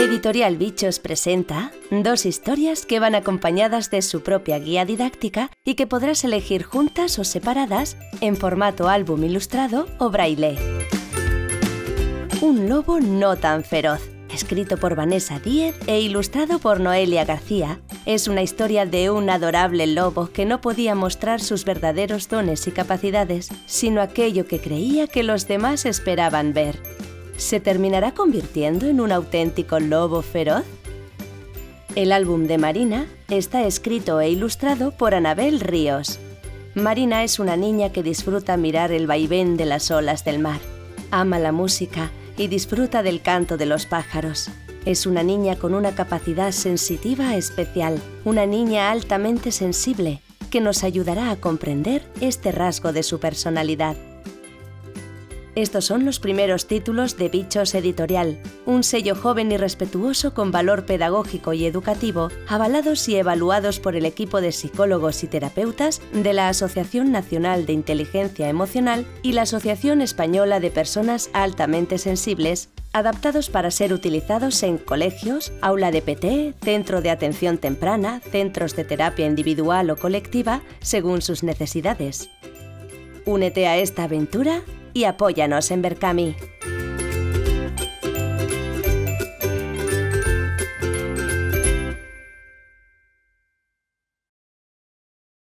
Editorial Bichos presenta dos historias que van acompañadas de su propia guía didáctica y que podrás elegir juntas o separadas en formato álbum ilustrado o braille. Un lobo no tan feroz, escrito por Vanessa Díez e ilustrado por Noelia García, es una historia de un adorable lobo que no podía mostrar sus verdaderos dones y capacidades, sino aquello que creía que los demás esperaban ver ¿Se terminará convirtiendo en un auténtico lobo feroz? El álbum de Marina está escrito e ilustrado por Anabel Ríos. Marina es una niña que disfruta mirar el vaivén de las olas del mar. Ama la música y disfruta del canto de los pájaros. Es una niña con una capacidad sensitiva especial, una niña altamente sensible, que nos ayudará a comprender este rasgo de su personalidad. Estos son los primeros títulos de Bichos Editorial, un sello joven y respetuoso con valor pedagógico y educativo, avalados y evaluados por el equipo de psicólogos y terapeutas de la Asociación Nacional de Inteligencia Emocional y la Asociación Española de Personas Altamente Sensibles, adaptados para ser utilizados en colegios, aula de PT, centro de atención temprana, centros de terapia individual o colectiva, según sus necesidades. Únete a esta aventura y apóyanos en Berkami.